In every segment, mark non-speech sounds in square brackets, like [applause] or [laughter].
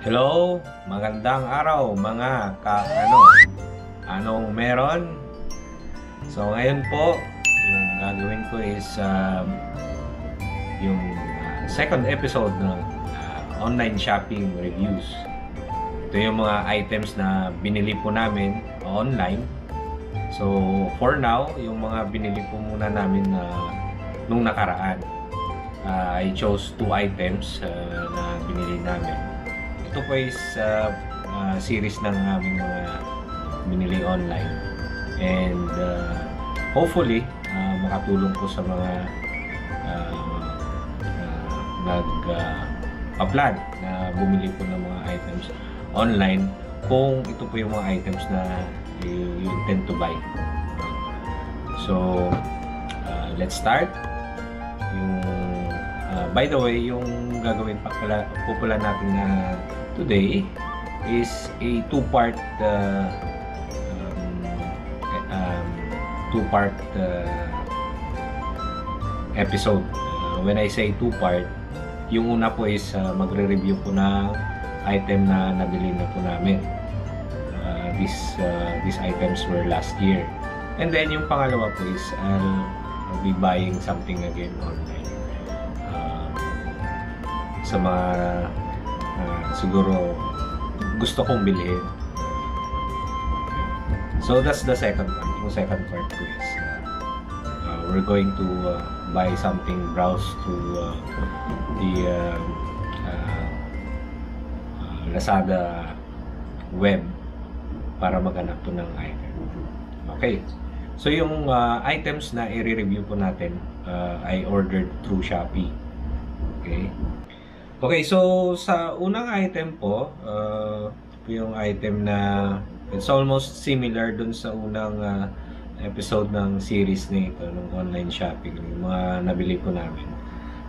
Hello, magandang araw mga ka ano, anong meron? So ngayon po, yung gagawin ko is um, yung uh, second episode ng uh, online shopping reviews. Ito yung mga items na binili po namin online. So for now, yung mga binili po muna namin na uh, nung nakaraan. Uh, I chose two items uh, na binili namin ito po is uh, uh, series ng aming mga binili online. And uh, hopefully, uh, makatulong po sa mga uh, uh, nag-apply uh, na bumili po ng mga items online kung ito po yung mga items na you, intend to buy. So, uh, let's start. Yung, uh, by the way, yung gagawin pa pala, po natin na today is a two-part uh, um, um, two-part uh, episode. Uh, when I say two-part, yung una po is uh, magre-review po ng item na nabili na po namin. Uh, this, uh, these items were last year. And then yung pangalawa po is I'll, I'll be buying something again online. Uh, sa mga uh, siguro gusto kong bilhin. So that's the second part. Yung second part ko is uh, uh, we're going to uh, buy something, browse to uh, the uh, uh, Lazada web para maghanap po ng item. Okay. So yung uh, items na i-review po natin, uh, I ordered through Shopee. Okay. Okay, so sa unang item po, uh, yung item na it's almost similar dun sa unang uh, episode ng series na ito, ng online shopping, yung mga nabili po namin.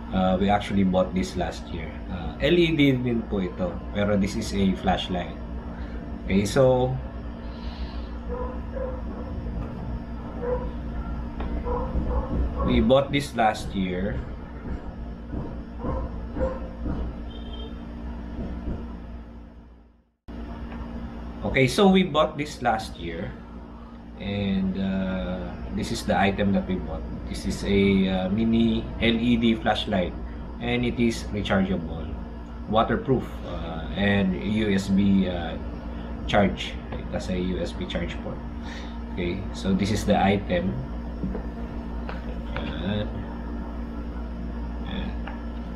Uh, we actually bought this last year. Uh, LED din po ito, pero this is a flashlight. Okay, so we bought this last year Okay, so we bought this last year and uh, this is the item that we bought. This is a uh, mini LED flashlight and it is rechargeable, waterproof uh, and USB uh, charge. It has a USB charge port. Okay, so this is the item.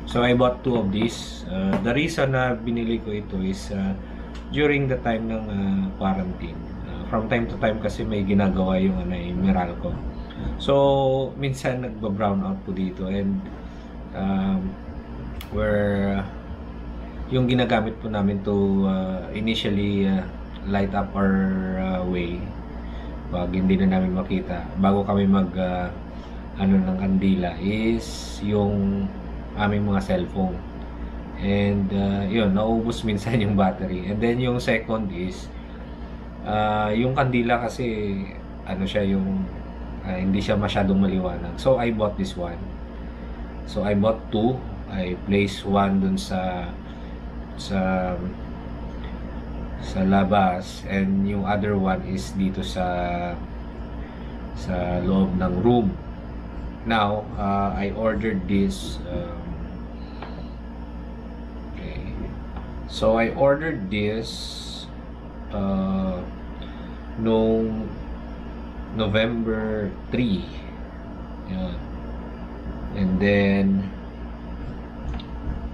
so I bought two of these. Uh, the reason na binili ko ito is uh, during the time ng uh, quarantine. Uh, from time to time kasi may ginagawa yung ano, yung Meralco. So, minsan nagba-brown out po dito and um, where yung ginagamit po namin to uh, initially uh, light up our uh, way pag hindi na namin makita bago kami mag uh, ano ng kandila is yung aming mga cellphone And uh, yun, naubos [laughs] minsan yung battery. And then yung second is, uh, yung kandila kasi, ano siya yung, uh, hindi siya masyadong maliwanag. So I bought this one. So I bought two. I placed one dun sa, sa, sa labas. And yung other one is dito sa, sa loob ng room. Now, uh, I ordered this uh, So, I ordered this uh, noong November 3. Yan. And then,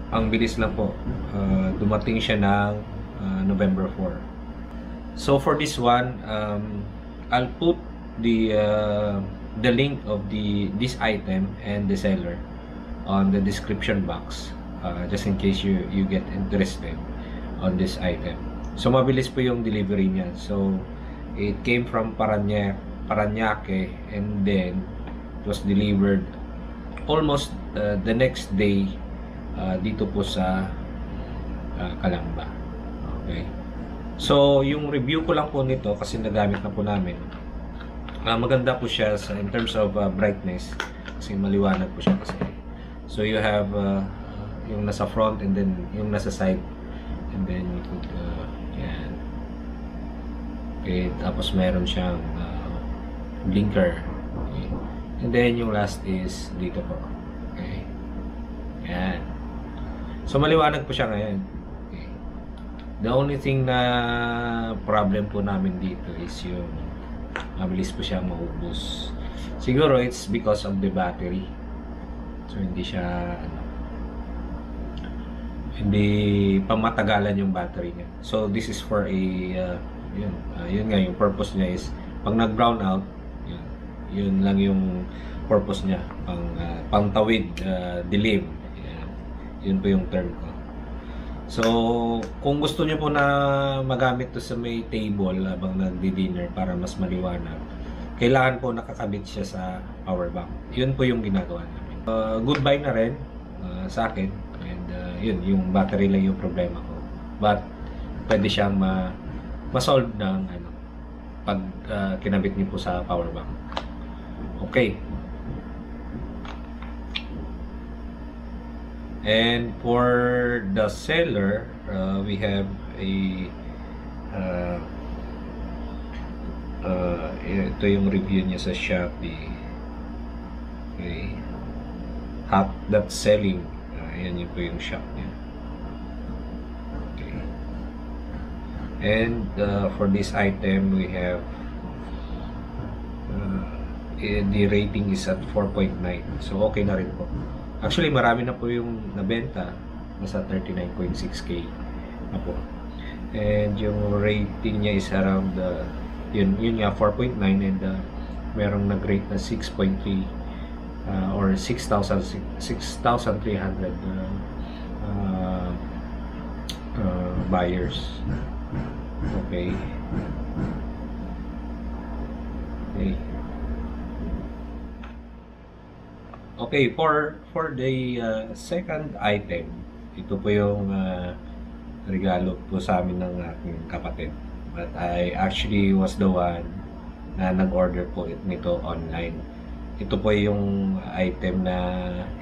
ang bilis lang po. Uh, dumating siya ng uh, November 4. So, for this one, um, I'll put the uh, the link of the this item and the seller on the description box uh, just in case you you get interested on this item. So mabilis po yung delivery niya. So it came from Paranaque, Paranaque and then it was delivered almost uh, the next day uh, dito po sa uh, Kalamba. Okay. So yung review ko lang po nito kasi nagamit na po namin. Uh, maganda po siya sa in terms of uh, brightness kasi maliwanag po siya kasi. So you have uh, yung nasa front and then yung nasa side and then you could uh, yan okay tapos meron siyang uh, blinker. Okay. and then yung last is dito po. Okay. Yan so maliwanag po siya ngayon. Okay. the only thing na problem po namin dito is yung mabilis po siya maubos. Siguro it's because of the battery. So hindi siya ano, hindi pamatagalan yung battery niya. So this is for a uh, yun, uh, yun nga yung purpose niya is pag nag-brown out, yun, yun lang yung purpose niya, pang uh, pangtawid, uh, dilim. Yan. Yun po yung term ko. So, kung gusto niyo po na magamit to sa may table habang nagdi-dinner para mas maliwanag, kailangan po nakakabit siya sa power bank. Yun po yung ginagawa namin. Uh, goodbye na rin uh, sa akin uh, yun, yung battery lang yung problema ko. But pwede siyang ma ma-solve ng ano pag uh, kinabit niyo po sa power bank. Okay. And for the seller, uh, we have a uh, uh, ito yung review niya sa Shopee. Okay. Hot that's selling Ayan yun po yung shop niya. Okay. And uh, for this item, we have uh, the rating is at 4.9. So, okay na rin po. Actually, marami na po yung nabenta. Nasa 39.6k na po. And yung rating niya is around uh, yun, yun nga 4.9 and uh, merong nag-rate na 6.3 uh, or 6,000 6,300 uh, uh, uh, buyers. Okay. Okay. Okay for for the uh, second item ito po yung uh, regalo po sa amin ng aking kapatid. But I actually was the one na nag-order po nito online ito po yung item na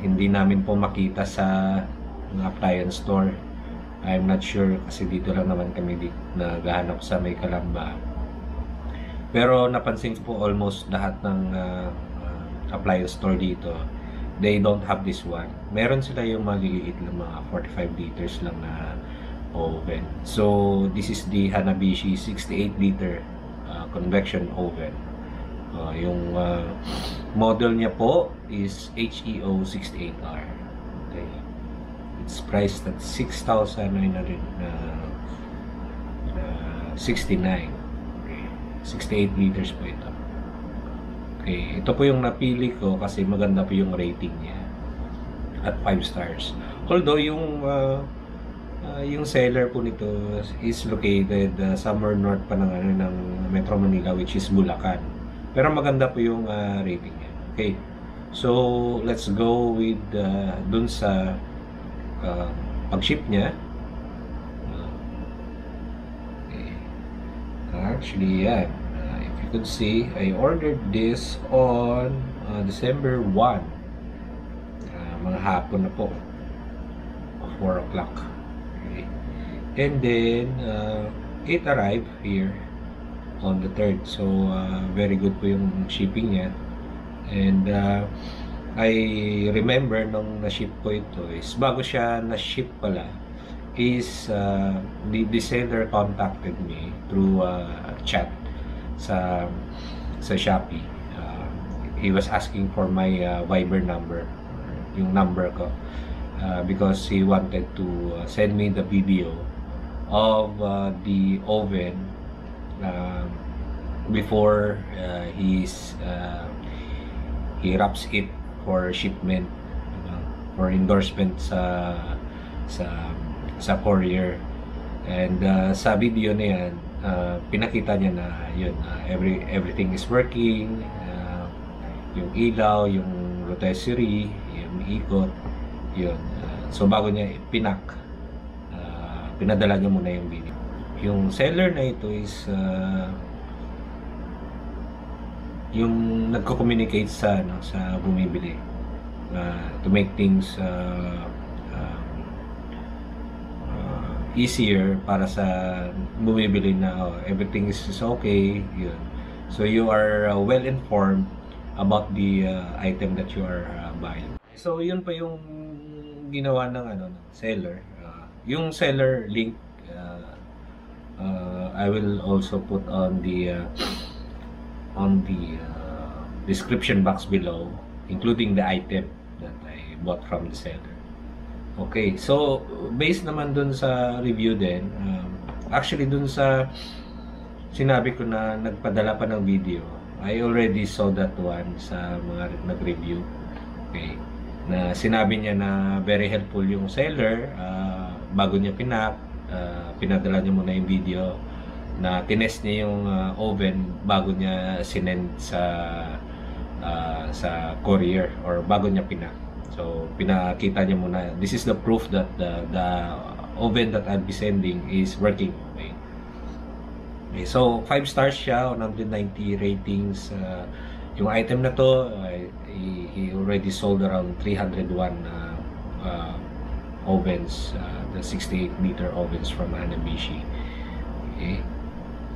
hindi namin po makita sa mga appliance store. I'm not sure kasi dito lang naman kami naghahanap sa may kalamba. Pero napansin ko po almost lahat ng uh, appliance store dito, they don't have this one. Meron sila yung maliliit na mga 45 liters lang na oven. So, this is the Hanabishi 68 liter uh, convection oven. Uh, yung uh, model niya po is HEO 68R. Okay. It's priced at 6,969. Uh, okay. 68 liters po ito. Okay. Ito po yung napili ko kasi maganda po yung rating niya. At 5 stars. Although yung uh, uh, yung seller po nito is located uh, somewhere north pa ng, ano, ng Metro Manila which is Bulacan. Pero maganda po yung uh, rating niya. Okay. So, let's go with uh, dun sa uh, pag-ship niya. Okay. Actually, yan. Uh, if you could see, I ordered this on uh, December 1. Uh, mga hapon na po. 4 o'clock. Okay. And then, uh, it arrived here on the 3rd. So, uh, very good po yung shipping niya. And uh, I remember nung na-ship ko ito is bago siya na-ship pala is uh, the, the seller contacted me through uh, chat sa sa Shopee. Uh, he was asking for my uh, Viber number, yung number ko. Uh, because he wanted to uh, send me the video of uh, the oven uh, before uh, he's uh, he wraps it for shipment uh, for endorsement sa sa sa courier. And uh, sa video na yan uh, pinakita niya na yun uh, every everything is working uh, yung ilaw yung rotisserie yung ikot yun uh, so bago niya pinak uh, pinadala niya muna yung video yung seller na ito is uh, yung nagko-communicate sa ano sa bumibili uh, to make things uh, uh, uh, easier para sa bumibili na oh, everything is, is okay yun. So you are uh, well informed about the uh, item that you are uh, buying. So yun pa yung ginawa ng ano ng seller. Uh, yung seller link uh, uh, I will also put on the uh, on the uh, description box below including the item that I bought from the seller Okay, so based naman dun sa review din, um, actually dun sa sinabi ko na nagpadala pa ng video, I already saw that one sa mga nag-review. Okay, na sinabi niya na very helpful yung seller uh, bago niya pinak, uh, pinadala niya muna yung video na tinest niya yung uh, oven bago niya sinend sa uh, sa courier or bago niya pinak. So, pinakita niya muna, this is the proof that the, the oven that I'll be sending is working. Okay. okay so, 5 stars siya, 190 ratings. Uh, yung item na to, uh, he, he already sold around 301 uh, uh, ovens, uh, the 68 liter ovens from Hanabishi. Okay.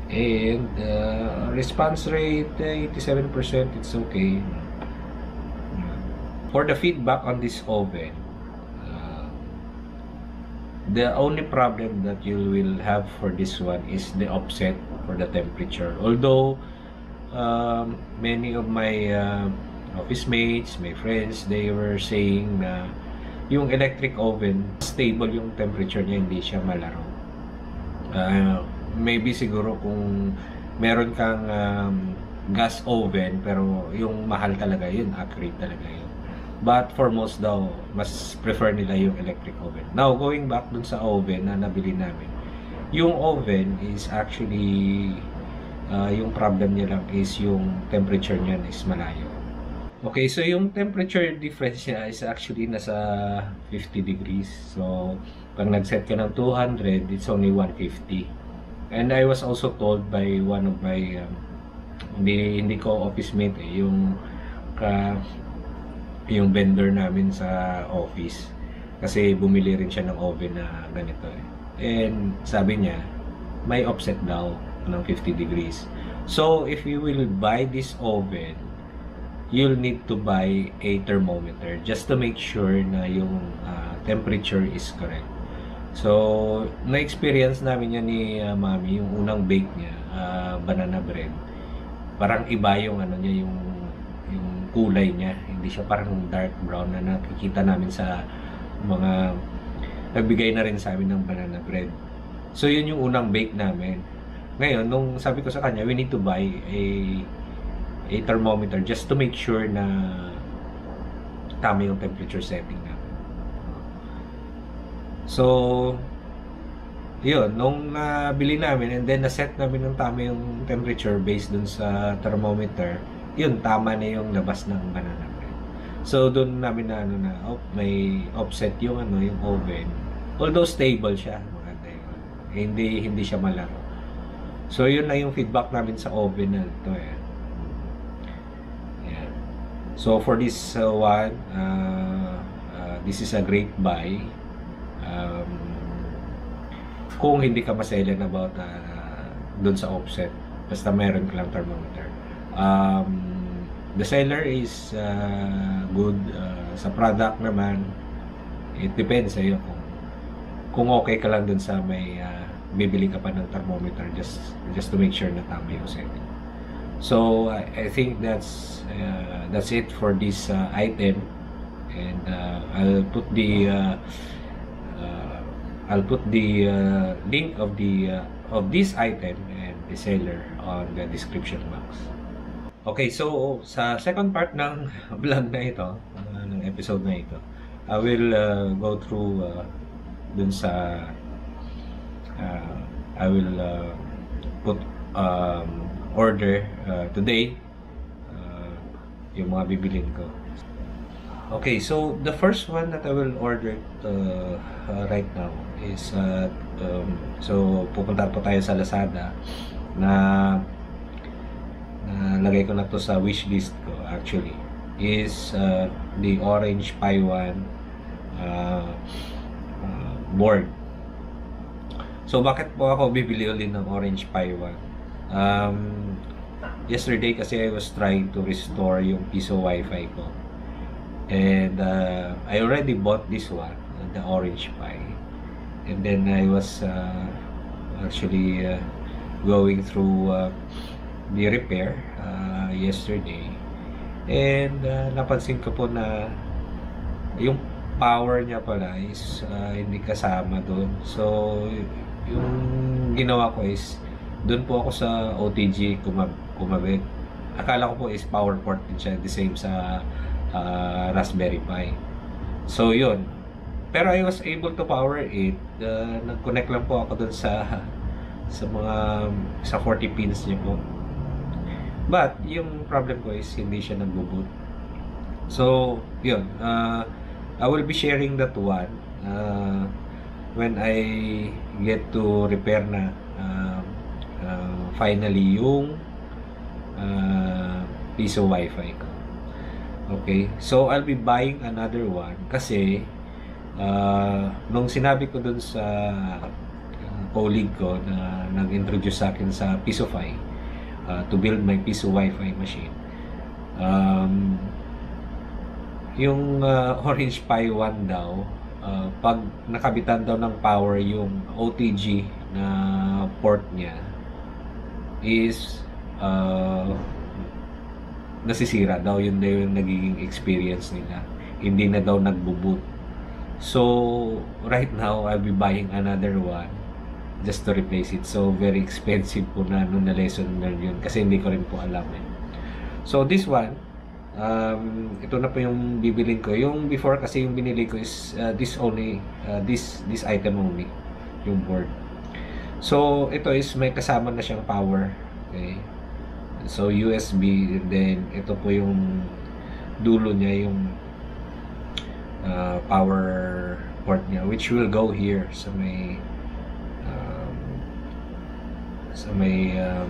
And uh, response rate, 87%, it's okay for the feedback on this oven, uh, the only problem that you will have for this one is the offset for the temperature. Although, um, many of my uh, office mates, my friends, they were saying na yung electric oven, stable yung temperature niya, hindi siya malaro. Uh, maybe siguro kung meron kang um, gas oven, pero yung mahal talaga yun, accurate talaga yun. But for most daw, mas prefer nila yung electric oven. Now, going back dun sa oven na nabili namin. Yung oven is actually, uh, yung problem niya lang is yung temperature niya is malayo. Okay, so yung temperature difference niya is actually nasa 50 degrees. So, pag nag-set ka ng 200, it's only 150. And I was also told by one of my, um, hindi, hindi ko office mate eh, yung ka, yung vendor namin sa office kasi bumili rin siya ng oven na ganito eh. And sabi niya, may offset daw ng 50 degrees. So, if you will buy this oven, you'll need to buy a thermometer just to make sure na yung uh, temperature is correct. So, na-experience namin yan ni uh, Mami, yung unang bake niya, uh, banana bread. Parang iba yung ano niya, yung yung kulay niya. Hindi siya parang dark brown na nakikita namin sa mga nagbigay na rin sa amin ng banana bread. So, yun yung unang bake namin. Ngayon, nung sabi ko sa kanya, we need to buy a a thermometer just to make sure na tama yung temperature setting namin. So, yun, nung nabili namin and then na-set namin ng tama yung temperature based dun sa thermometer, yun, tama na yung labas ng banana bread. So, doon namin na, ano na, oh, may offset yung, ano, yung oven. Although stable siya, yun. Eh, hindi, hindi siya malaro. So, yun na yung feedback namin sa oven na ito, eh. So, for this uh, one, uh, uh, this is a great buy. Um, kung hindi ka maselan about uh, doon sa offset, basta meron ka lang thermometer. Um, the seller is uh, good uh, sa product naman. It depends sa iyo kung kung okay ka lang dun sa may uh, bibili ka pa ng thermometer just just to make sure na tama yung setting so I, I think that's uh, that's it for this uh, item and uh, I'll put the uh, uh, I'll put the uh, link of the uh, of this item and the seller on the description box. Okay, so sa second part ng [laughs] vlog na ito, uh, ng episode na ito, I will uh, go through uh, dun sa uh, I will uh, put um, order uh, today uh, yung mga bibilin ko. Okay, so the first one that I will order uh, uh, right now is uh, um, so pupunta po tayo sa Lazada na uh, lagay ko na to sa wish list ko actually is uh, the orange Paiwan uh, uh, board So, bakit po ako bibili ulit ng Orange Pi 1? Um, yesterday kasi I was trying to restore yung piso wifi ko. And uh, I already bought this one, the Orange Pi. And then I was uh, actually uh, going through uh, the repair uh, yesterday. And uh, napansin ko po na yung power niya pala is uh, hindi kasama doon. So, yung ginawa ko is doon po ako sa OTG kumab kumabit. Akala ko po is power port din siya, the same sa uh, Raspberry Pi. So, yun. Pero I was able to power it. Uh, nag-connect lang po ako doon sa sa mga sa 40 pins niya po. But, yung problem ko is hindi siya nagbo-boot. So, yun. Uh, I will be sharing that one uh, when I get to repair na uh, finally yung uh, piso wifi ko. Okay. So, I'll be buying another one kasi uh, nung sinabi ko dun sa uh, colleague ko na nag-introduce sa akin sa Pisofy uh, to build my Piso Wi-Fi machine. Um, yung uh, Orange Pi 1 daw, uh, pag nakabitan daw ng power yung OTG na port niya is uh, nasisira daw yun daw yung nagiging experience nila. Hindi na daw nagbo-boot. So right now I'll be buying another one just to replace it. So very expensive po na nung na lesson learned yun kasi hindi ko rin po alam eh. so this one um, ito na po yung bibilin ko. Yung before kasi yung binili ko is uh, this only uh, this this item only yung board so ito is may kasama na siyang power okay So USB then ito po yung dulo niya yung uh, power port niya which will go here sa may um, sa may um,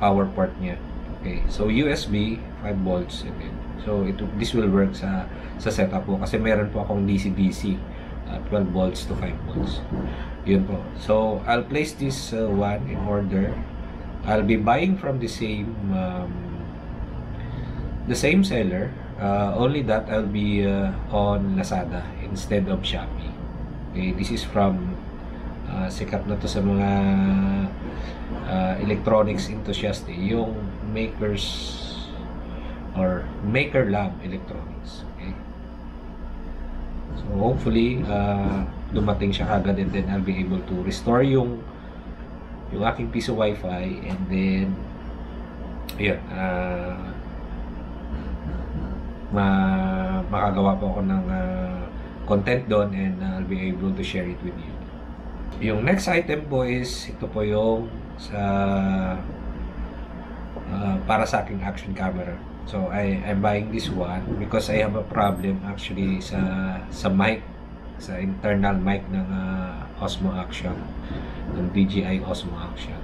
power port niya. Okay. So USB 5 volts and so ito this will work sa sa setup po kasi meron po akong DC-DC uh, 12 volts to 5 volts. Yun po. So I'll place this uh, one in order I'll be buying from the same um, the same seller uh, only that I'll be uh, on Lazada instead of Shopee okay this is from uh, sikat na to sa mga uh, electronics enthusiast eh, yung makers or maker lab electronics so hopefully uh, dumating siya agad and then I'll be able to restore yung yung aking piso wifi and then yun uh, ma makagawa po ako ng uh, content doon and I'll be able to share it with you. Yung next item po is ito po yung sa uh, para sa aking action camera so I, I'm buying this one because I have a problem actually sa sa mic sa internal mic ng uh, Osmo Action ng DJI Osmo Action.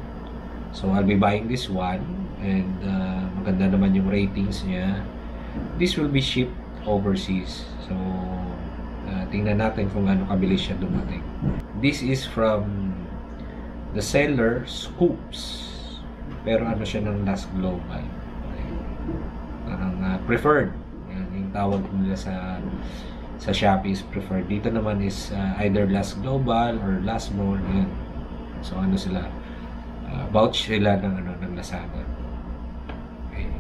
So, I'll be buying this one and uh, maganda naman yung ratings niya. This will be shipped overseas. So, uh, tingnan natin kung ano kabilis siya dumating. This is from the seller Scoops. Pero ano siya ng Last Global. Preferred. Yan, yung tawag nila sa sa Shopee is preferred. Dito naman is uh, either Last Global or Last Mall. Yan. So ano sila? Uh, vouch sila ng ano ng Lazada. Okay.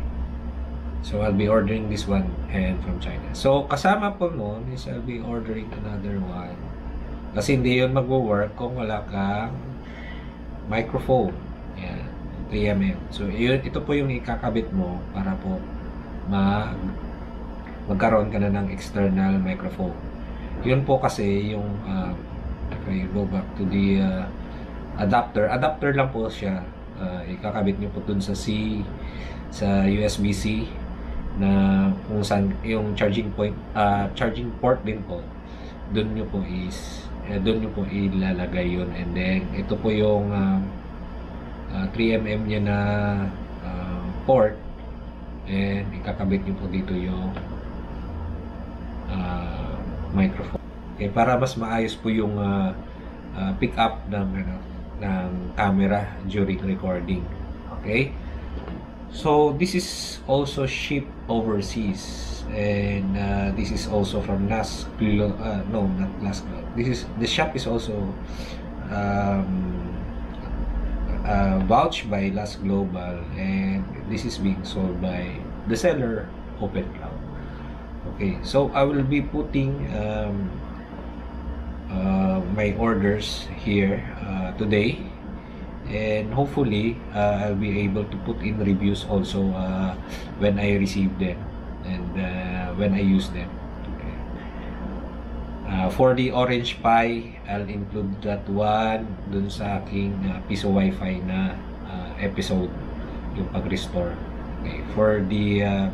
So I'll be ordering this one and from China. So kasama po noon is I'll be ordering another one. Kasi hindi yun magwo-work kung wala kang microphone. Yan. 3mm. So yun, ito po yung ikakabit mo para po mag magkaroon ka na ng external microphone. Yun po kasi yung uh, if I go back to the uh, adapter. Adapter lang po siya. Uh, ikakabit niyo po dun sa C, sa USB-C na kung saan yung charging point, uh, charging port din po. Doon niyo po is eh, doon niyo po ilalagay yun and then ito po yung uh, uh, 3mm niya na uh, port and ikakabit niyo po dito yung uh, microphone. Okay, para mas maayos po yung uh, uh, pick up ng ano ng camera during recording. Okay? So this is also shipped overseas and uh, this is also from Las Glo uh, no not Las Glo this is the shop is also um, uh, vouched by Last Global and this is being sold by the seller Open Cloud okay so I will be putting um, uh, my orders here uh, today and hopefully uh, I'll be able to put in reviews also uh, when I receive them and uh, when I use them. Uh, for the orange pie I'll include that one dun sa aking uh, piso wifi na uh, episode yung pag-restore okay. for the uh,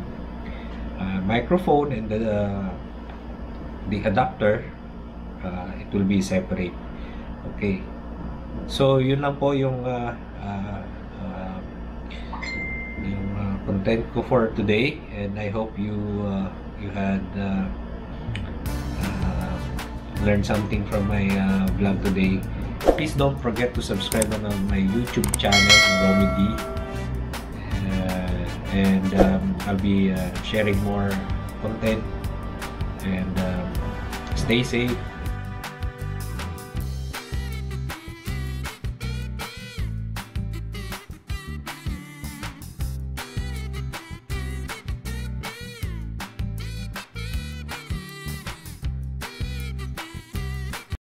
uh, microphone and the uh, the adapter uh, it will be separate okay so yun lang po yung uh, uh, uh, yung uh, content ko for today and I hope you uh, you had uh, learned something from my uh, vlog today. Please don't forget to subscribe on uh, my YouTube channel Romy D. Uh, and um, I'll be uh, sharing more content. And um, stay safe